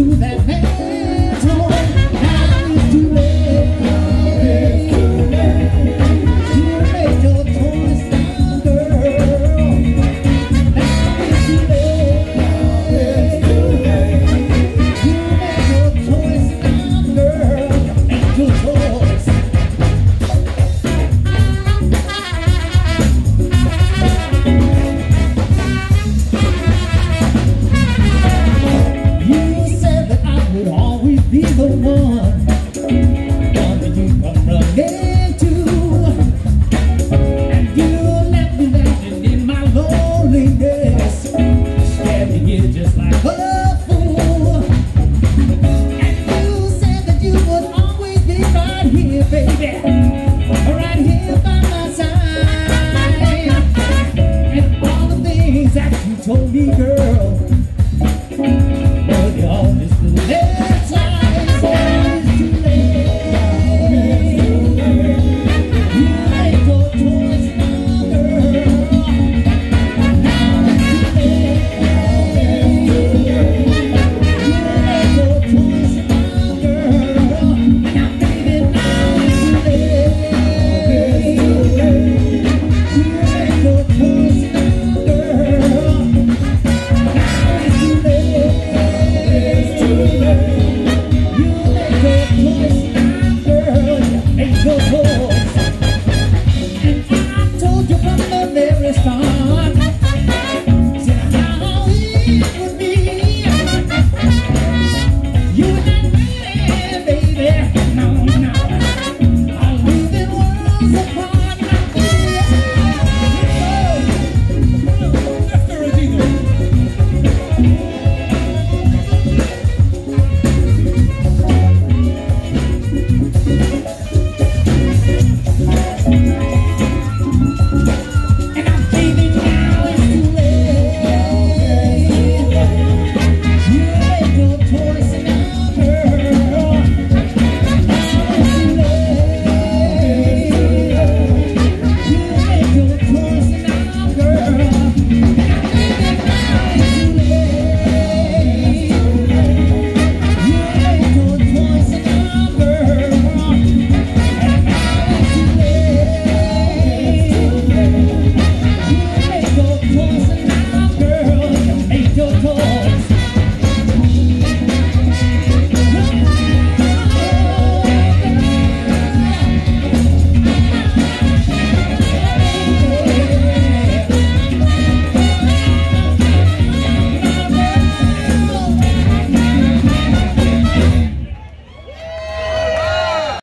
to that be the one you. to And you left me in my loneliness just like a fool And you said that you would always be right here, baby Right here by my side And all the things that you told me, girl 46